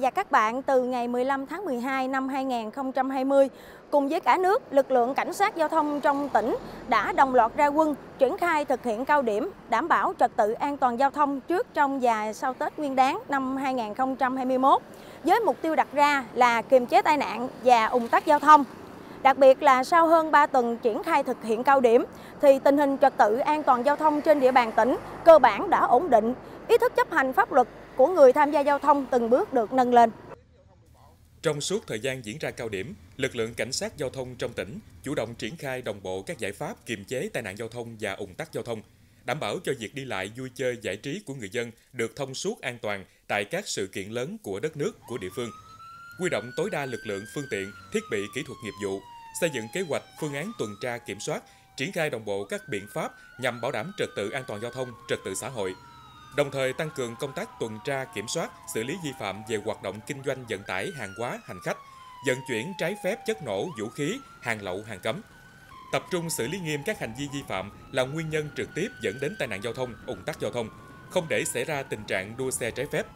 và các bạn, từ ngày 15 tháng 12 năm 2020, cùng với cả nước, lực lượng cảnh sát giao thông trong tỉnh đã đồng loạt ra quân triển khai thực hiện cao điểm đảm bảo trật tự an toàn giao thông trước, trong và sau Tết Nguyên đán năm 2021 với mục tiêu đặt ra là kiềm chế tai nạn và ủng tắc giao thông. Đặc biệt là sau hơn 3 tuần triển khai thực hiện cao điểm, thì tình hình trật tự an toàn giao thông trên địa bàn tỉnh cơ bản đã ổn định, ý thức chấp hành pháp luật của người tham gia giao thông từng bước được nâng lên. Trong suốt thời gian diễn ra cao điểm, lực lượng cảnh sát giao thông trong tỉnh chủ động triển khai đồng bộ các giải pháp kiềm chế tai nạn giao thông và ủng tắc giao thông, đảm bảo cho việc đi lại vui chơi giải trí của người dân được thông suốt an toàn tại các sự kiện lớn của đất nước, của địa phương. Quy động tối đa lực lượng, phương tiện, thiết bị kỹ thuật nghiệp vụ, xây dựng kế hoạch, phương án tuần tra kiểm soát, triển khai đồng bộ các biện pháp nhằm bảo đảm trật tự an toàn giao thông, trật tự xã hội, đồng thời tăng cường công tác tuần tra kiểm soát, xử lý vi phạm về hoạt động kinh doanh vận tải hàng hóa hành khách, vận chuyển trái phép chất nổ, vũ khí, hàng lậu, hàng cấm. Tập trung xử lý nghiêm các hành vi vi phạm là nguyên nhân trực tiếp dẫn đến tai nạn giao thông, ủng tắc giao thông, không để xảy ra tình trạng đua xe trái phép.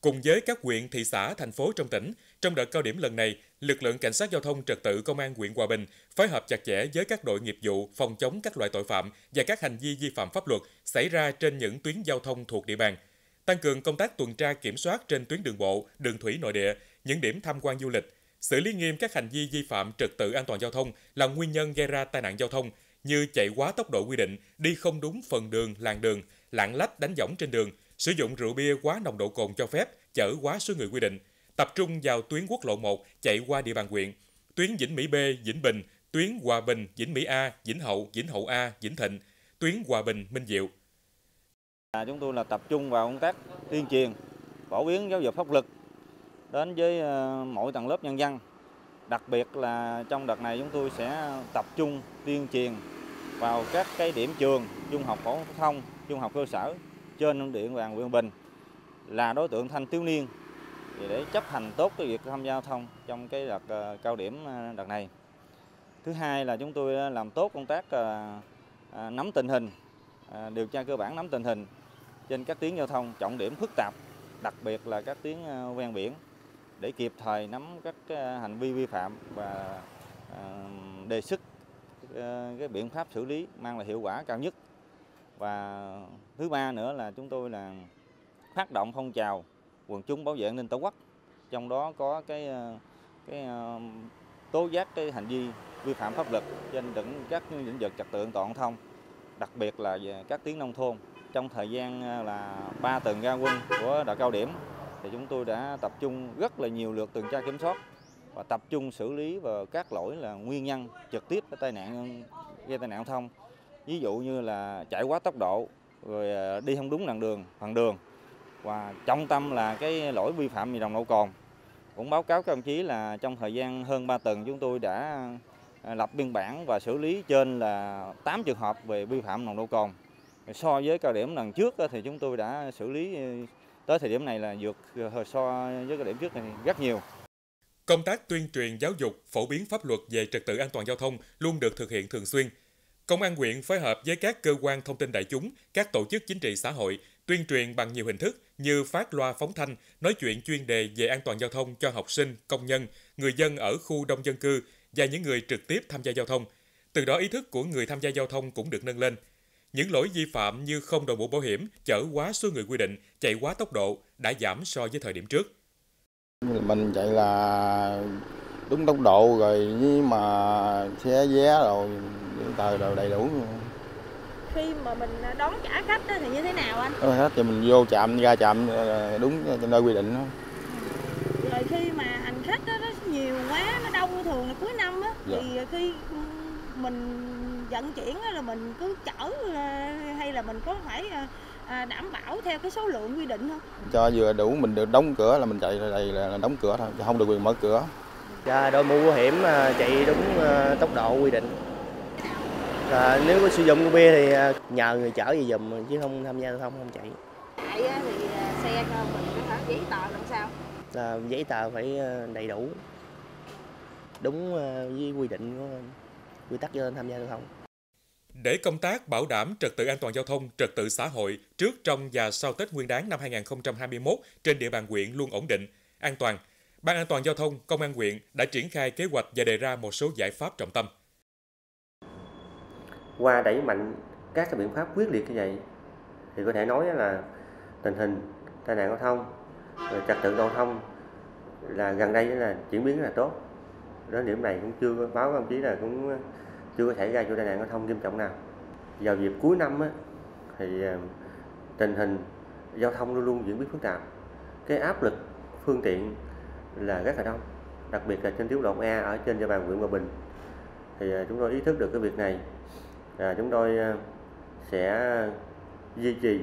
Cùng với các huyện, thị xã, thành phố trong tỉnh, trong đợt cao điểm lần này, lực lượng cảnh sát giao thông trật tự công an huyện Hòa Bình phối hợp chặt chẽ với các đội nghiệp vụ phòng chống các loại tội phạm và các hành vi vi phạm pháp luật xảy ra trên những tuyến giao thông thuộc địa bàn, tăng cường công tác tuần tra kiểm soát trên tuyến đường bộ, đường thủy nội địa, những điểm tham quan du lịch, xử lý nghiêm các hành vi vi phạm trật tự an toàn giao thông là nguyên nhân gây ra tai nạn giao thông như chạy quá tốc độ quy định, đi không đúng phần đường, làn đường, lạng lách đánh võng trên đường, sử dụng rượu bia quá nồng độ cồn cho phép, chở quá số người quy định, tập trung vào tuyến quốc lộ 1 chạy qua địa bàn huyện, tuyến Vĩnh Mỹ B, Vĩnh Bình, tuyến Hòa Bình, Vĩnh Mỹ A, Vĩnh Hậu, Vĩnh Hậu A, Vĩnh Thịnh, tuyến Hòa Bình, Minh Diệu. À, chúng tôi là tập trung vào công tác tuyên truyền, phổ biến giáo dục pháp luật đến với ờ, mỗi tầng lớp nhân dân. Đặc biệt là trong đợt này chúng tôi sẽ tập trung tuyên truyền vào các cái điểm trường trung học phổ thông, trung học cơ sở trên địa bàn huyện Bình là đối tượng thanh thiếu niên để chấp hành tốt cái việc tham gia giao thông trong cái đợt ờ, cao điểm ờ, đợt này. Thứ hai là chúng tôi ờ, làm tốt công tác nắm tình hình, điều tra cơ bản nắm tình hình trên các tuyến giao thông trọng điểm phức tạp, đặc biệt là các tuyến ven biển để kịp thời nắm các hành vi vi phạm và đề xuất cái biện pháp xử lý mang lại hiệu quả cao nhất. Và thứ ba nữa là chúng tôi là phát động phong trào quần chúng bảo vệ an ninh tổ quốc, trong đó có cái ờ, cái ờ, tố giác cái hành vi vi phạm pháp luật trên những các lĩnh vực trật tự an toàn giao thông, đặc biệt là về các tuyến nông thôn. Trong thời gian ờ, là 3 tuần ra quân của đợt cao điểm thì chúng tôi đã tập trung rất là nhiều lượt tuần tra kiểm soát và tập trung xử lý vào các lỗi là nguyên nhân trực tiếp cái tai nạn gây tai nạn giao thông. Ví dụ như là chạy quá tốc độ, rồi đi không đúng làn đường, phần đường và trọng tâm là cái lỗi vi phạm về nồng độ cồn. Cũng báo cáo các đồng chí là trong thời gian hơn 3 tuần chúng tôi đã à, lập biên bản và xử lý trên là 8 trường hợp về vi phạm nồng độ cồn. So với cao điểm lần trước thì chúng tôi đã xử lý à, tới thời điểm này là vượt à, so với cao điểm trước này rất nhiều. Công tác tuyên truyền giáo dục, phổ biến pháp luật về trật tự an toàn giao thông luôn được thực hiện thường xuyên. Công an huyện phối hợp với các cơ quan thông tin đại chúng, các tổ chức chính trị xã hội tuyên truyền bằng nhiều hình thức như phát loa phóng thanh, nói chuyện chuyên đề về an toàn giao thông cho học sinh, công nhân, người dân ở khu đông dân cư và những người trực tiếp tham gia giao thông. Từ đó ý thức của người tham gia giao thông cũng được nâng lên. Những lỗi vi phạm như không đội mũ bảo hiểm, chở quá số người quy định, chạy quá tốc độ đã giảm so với thời điểm trước. Mình chạy là đúng tốc độ rồi nhưng mà xe vé rồi tờ đồ đầy đủ. Khi mà mình đón trả khách thì như thế nào anh? Đón khách thì mình vô trạm ra trạm ờ, đúng trên nơi quy định đó. Rồi khi mà hành khách đó, nó nhiều quá, nó đông thường là cuối năm á, dạ. thì khi mình vận chuyển là mình cứ chở ờ, hay là mình có phải ờ, à, đảm bảo theo cái số lượng quy định không? Cho vừa đủ mình được đóng cửa là mình chạy đây là đóng cửa thôi, không được quyền mở cửa. Dạ, đội mũ bảo hiểm ờ, chạy đúng tốc độ quy định. À, nếu có sử dụng rượu bia thì nhờ người chở về dùm chứ không tham gia giao thông không chạy. Chạy thì xe mình có thể giấy tờ làm sao? À, giấy tờ phải đầy đủ, đúng với quy định của quy tắc giao tham gia giao thông. Để công tác bảo đảm trật tự an toàn giao thông, trật tự xã hội trước, trong và sau Tết Nguyên đán năm 2021 trên địa bàn huyện luôn ổn định, an toàn, Ban an toàn giao thông, Công an huyện đã triển khai kế hoạch và đề ra một số giải pháp trọng tâm. Qua đẩy mạnh các cái biện pháp quyết liệt như vậy thì có thể nói là tình hình tai nạn giao thông, trật tự giao thông là gần đây là chuyển biến rất là tốt. Đến điểm này cũng chưa báo công chí là cũng chưa có xảy ra vụ tai nạn giao thông nghiêm trọng nào. Vào dịp cuối năm á, thì ờ, tình hình giao thông luôn luôn diễn biến phức tạp. Cái áp lực phương tiện là rất là đông đặc biệt là trên tuyến lộ E ở trên địa bàn huyện Hòa Bình thì ờ, chúng tôi ý thức được cái việc này à, chúng tôi ờ, sẽ duy trì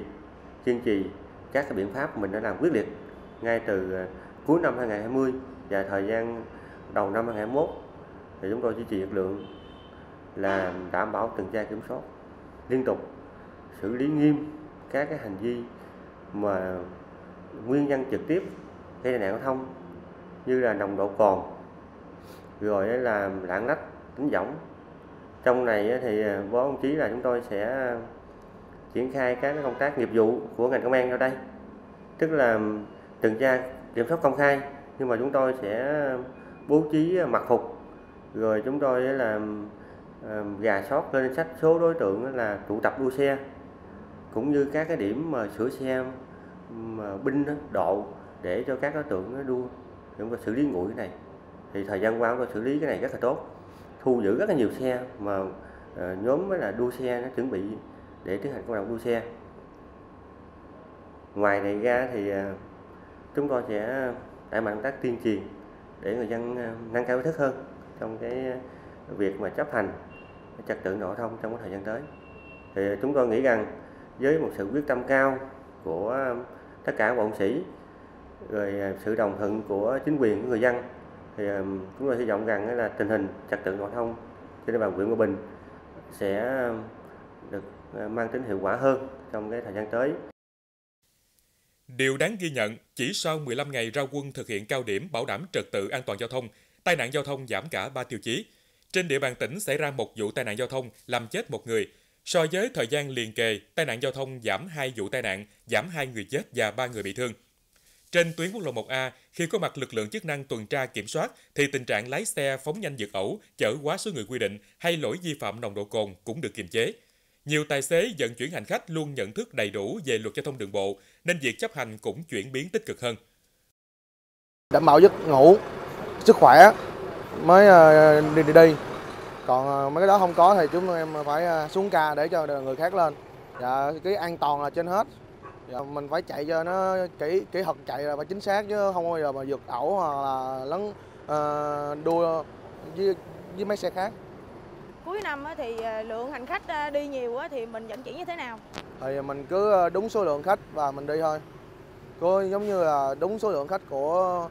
kiên trì các cái biện pháp mình đã làm quyết liệt ngay từ ờ, cuối năm 2020 và thời gian đầu năm 2021 thì chúng tôi duy trì lực lượng là đảm bảo tuần tra kiểm soát liên tục xử lý nghiêm các cái hành vi mà nguyên nhân trực tiếp gây tai nạn giao thông như là nồng độ cồn rồi là lạng lách tính võng trong này thì à, bố ông chí là chúng tôi sẽ à, triển khai các công tác nghiệp vụ của ngành công an ở đây. Tức là tuần tra kiểm soát công khai, nhưng mà chúng tôi sẽ à, bố trí mặc phục. Rồi chúng tôi là gà sót lên sách số đối tượng là tụ tập đua xe, cũng như các cái điểm mà sửa xe mà binh độ để cho các đối tượng đua chúng ta xử lý nguội cái này. Thì thời gian qua chúng tôi xử lý cái này rất là tốt thu giữ rất là nhiều xe mà ờ, nhóm mới là đua xe nó chuẩn bị để tiến hành công động đua xe. Ngoài này ra thì ờ, chúng tôi sẽ đẩy mạnh tác tuyên truyền để người dân ờ, nâng cao ý thức hơn trong cái việc mà chấp hành trật tự giao thông trong cái thời gian tới. Thì chúng tôi nghĩ rằng với một sự quyết tâm cao của tất cả các bộ sĩ, rồi sự đồng thuận của chính quyền, của người dân thì chúng tôi hy vọng rằng là tình hình trật tự giao thông trên địa bàn huyện Hòa Bình sẽ được ờ, mang tính hiệu quả hơn trong cái thời gian tới. Điều đáng ghi nhận, chỉ sau 15 ngày ra quân thực hiện cao điểm bảo đảm trật tự an toàn giao thông, tai nạn giao thông giảm cả 3 tiêu chí. Trên địa bàn tỉnh xảy ra một vụ tai nạn giao thông làm chết một người. So với thời gian liền kề, tai nạn giao thông giảm 2 vụ tai nạn, giảm 2 người chết và 3 người bị thương. Trên tuyến quốc lộ 1A, khi có mặt lực lượng chức năng tuần tra kiểm soát, thì tình trạng lái xe phóng nhanh vượt ẩu, chở quá số người quy định hay lỗi vi phạm nồng độ cồn cũng được kiềm chế. Nhiều tài xế vận chuyển hành khách luôn nhận thức đầy đủ về luật giao thông đường bộ, nên việc chấp hành cũng chuyển biến tích cực hơn. Đảm bảo giấc ngủ, sức khỏe mới ờ, đi đi đi. Còn ờ, mấy cái đó không có thì chúng em phải ờ, xuống ca để cho người khác lên. Dạ, cái an toàn là trên hết dạ, mình phải chạy cho nó kỹ kỹ thuật chạy là phải chính xác chứ không bao giờ mà vượt ẩu hoặc là lấn uh, đua với với mấy xe khác. Cuối năm thì ờ, lượng hành khách ờ, đi nhiều thì mình vận chuyển như thế nào? Thì mình cứ đúng số lượng khách và mình đi thôi. Có giống như là đúng số lượng khách của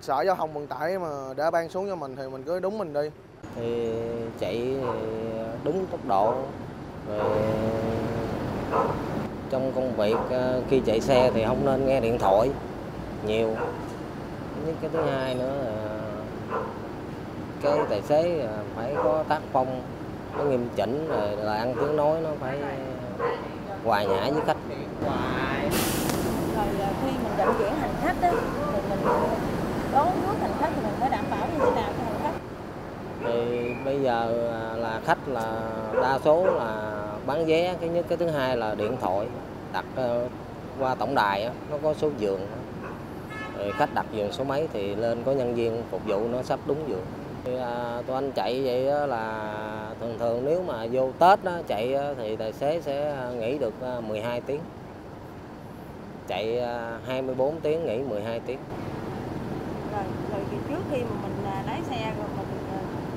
sở giao thông vận tải mà đã ban xuống cho mình thì mình cứ đúng mình đi. Thì chạy đúng tốc độ rồi trong công việc ờ, khi chạy xe thì không nên nghe điện thoại nhiều. Những cái thứ hai nữa là cái tài xế ờ, phải có tác phong nó nghiêm chỉnh rồi là ăn tiếng nói nó phải hòa nhã với khách. Rồi ờ, khi mình vận chuyển hành khách đó, thì mình đón nước hành khách thì mình phải đảm bảo như thế nào cho hành khách? Thì bây giờ là khách là đa số là bán vé cái nhất cái thứ hai là điện thoại đặt ờ, qua tổng đài nó có số giường rồi khách đặt giường số mấy thì lên có nhân viên phục vụ nó sắp đúng giường. Thì, à, tụi anh chạy vậy đó là thường thường nếu mà vô Tết đó, chạy thì tài xế sẽ à, nghỉ được à, 12 tiếng. Chạy à, 24 tiếng nghỉ 12 tiếng. Rồi, rồi thì trước khi mà mình lái xe rồi mình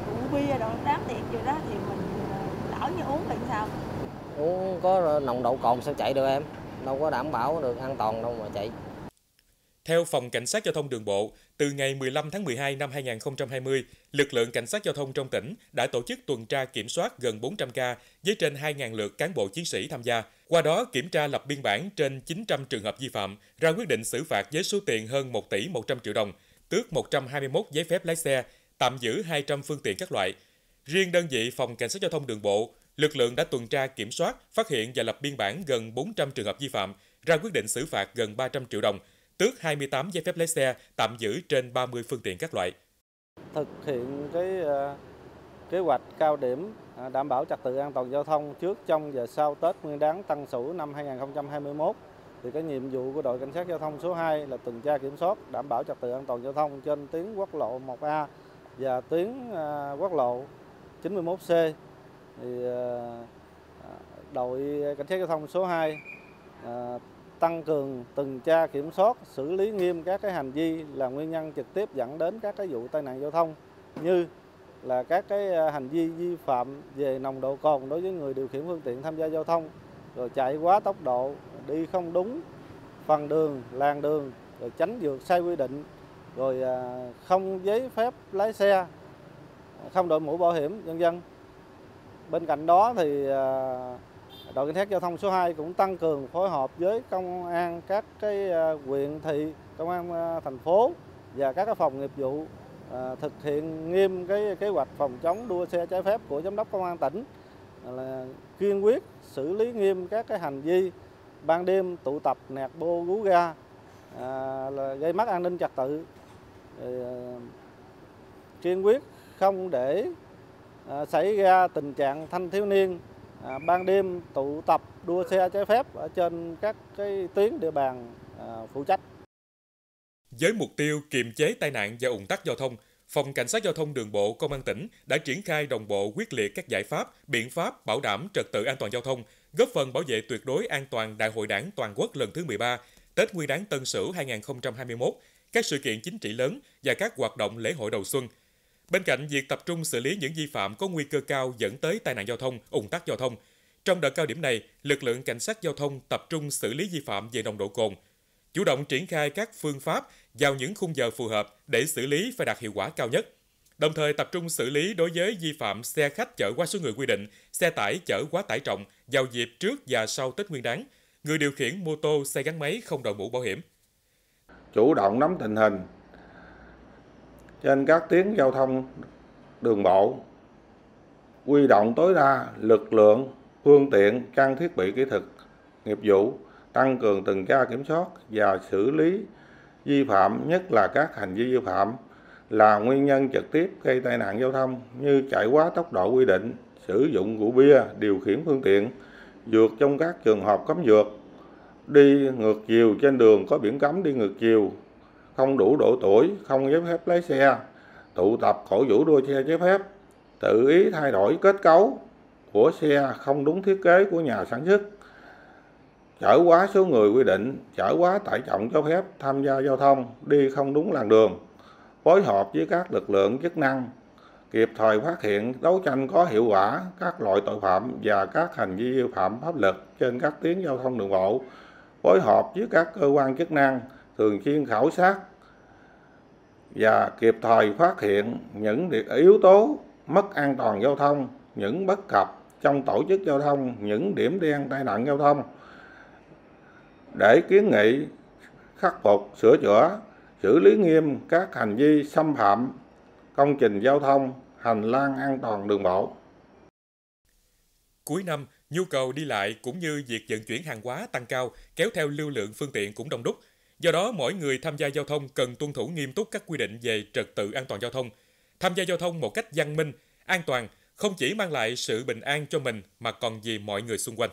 uống bia rồi đám tiệc rồi đó thì mình lỡ như uống thì sao? Uống có nồng độ cồn sao chạy được em đâu có đảm bảo được an toàn đâu mà chạy theo Phòng Cảnh sát Giao thông Đường bộ, từ ngày 15 tháng 12 năm 2020, lực lượng Cảnh sát Giao thông trong tỉnh đã tổ chức tuần tra kiểm soát gần 400 ca với trên 2.000 lượt cán bộ chiến sĩ tham gia. Qua đó, kiểm tra lập biên bản trên 900 trường hợp vi phạm, ra quyết định xử phạt với số tiền hơn 1 tỷ 100 triệu đồng, tước 121 giấy phép lái xe, tạm giữ 200 phương tiện các loại. Riêng đơn vị Phòng Cảnh sát Giao thông Đường bộ, lực lượng đã tuần tra kiểm soát, phát hiện và lập biên bản gần 400 trường hợp vi phạm, ra quyết định xử phạt gần 300 triệu đồng, tước 28 giấy phép lái xe, tạm giữ trên 30 phương tiện các loại. Thực hiện cái uh, kế hoạch cao điểm uh, đảm bảo trật tự an toàn giao thông trước, trong và sau Tết Nguyên đán Tân Sửu năm 2021 thì cái nhiệm vụ của đội cảnh sát giao thông số 2 là tuần tra kiểm soát đảm bảo trật tự an toàn giao thông trên tuyến quốc lộ 1A và tuyến uh, quốc lộ 91C thì ờ, ờ, đội cảnh sát giao thông số 2 ờ, tăng cường tuần tra kiểm soát, xử lý nghiêm các cái hành vi là nguyên nhân trực tiếp dẫn đến các cái vụ tai nạn giao thông như là các cái hành vi vi phạm về nồng độ cồn đối với người điều khiển phương tiện tham gia giao thông, rồi chạy quá tốc độ, đi không đúng phần đường, làn đường, rồi tránh vượt sai quy định, rồi không giấy phép lái xe, không đội mũ bảo hiểm, vân vân. Bên cạnh đó thì à, đội cảnh sát giao thông số 2 cũng tăng cường phối hợp với công an các cái à, huyện thị, công an à, thành phố và các cái phòng nghiệp vụ thực hiện nghiêm cái kế hoạch phòng chống đua xe trái phép của giám đốc công an tỉnh là kiên quyết xử lý nghiêm các cái hành vi ban đêm tụ tập nẹt bô rú ga à, là gây mất an ninh trật tự. À, kiên quyết không để Ờ, xảy ra tình trạng thanh thiếu niên à, ban đêm tụ tập đua xe trái phép ở trên các cái tuyến địa bàn à, phụ trách. Với mục tiêu kiềm chế tai nạn và ủng tắc giao thông, Phòng Cảnh sát Giao thông Đường bộ Công an tỉnh đã triển khai đồng bộ quyết liệt các giải pháp, biện pháp bảo đảm trật tự an toàn giao thông, góp phần bảo vệ tuyệt đối an toàn Đại hội Đảng toàn quốc lần thứ 13, Tết Nguyên đán Tân Sửu 2021, các sự kiện chính trị lớn và các hoạt động lễ hội đầu xuân. Bên cạnh việc tập trung xử lý những vi phạm có nguy cơ cao dẫn tới tai nạn giao thông, ủng tắc giao thông, trong đợt cao điểm này, lực lượng cảnh sát giao thông tập trung xử lý vi phạm về nồng độ cồn, chủ động triển khai các phương pháp vào những khung giờ phù hợp để xử lý phải đạt hiệu quả cao nhất. Đồng thời tập trung xử lý đối với vi phạm xe khách chở quá số người quy định, xe tải chở quá tải trọng vào dịp trước và sau Tết Nguyên đán, người điều khiển mô tô, xe gắn máy không đội mũ bảo hiểm. Chủ động nắm tình hình trên các tuyến giao thông đường bộ, quy động tối đa lực lượng, phương tiện, trang thiết bị kỹ thuật, nghiệp vụ tăng cường tuần tra kiểm soát và xử lý vi phạm, nhất là các hành vi vi phạm là nguyên nhân trực tiếp gây tai nạn giao thông như chạy quá tốc độ quy định, sử dụng rượu bia, điều khiển phương tiện, vượt trong các trường hợp cấm vượt, đi ngược chiều trên đường có biển cấm đi ngược chiều, không đủ độ tuổi, không giấy phép lái xe, tụ tập cổ vũ đua xe giấy phép, tự ý thay đổi kết cấu của xe không đúng thiết kế của nhà sản xuất, chở quá số người quy định, chở quá tải trọng cho phép tham gia giao thông, đi không đúng làn đường, phối hợp với các lực lượng chức năng, kịp thời phát hiện đấu tranh có hiệu quả các loại tội phạm và các hành vi vi phạm pháp luật trên các tuyến giao thông đường bộ, phối hợp với các cơ quan chức năng thường xuyên khảo sát và kịp thời phát hiện những yếu tố mất an toàn giao thông, những bất cập trong tổ chức giao thông, những điểm đen tai nạn giao thông để kiến nghị khắc phục, sửa chữa, xử lý nghiêm các hành vi xâm phạm công trình giao thông, hành lang an toàn đường bộ. Cuối năm, nhu cầu đi lại cũng như việc vận chuyển hàng hóa tăng cao, kéo theo lưu lượng phương tiện cũng đông đúc. Do đó, mỗi người tham gia giao thông cần tuân thủ nghiêm túc các quy định về trật tự an toàn giao thông. Tham gia giao thông một cách văn minh, an toàn, không chỉ mang lại sự bình an cho mình mà còn vì mọi người xung quanh.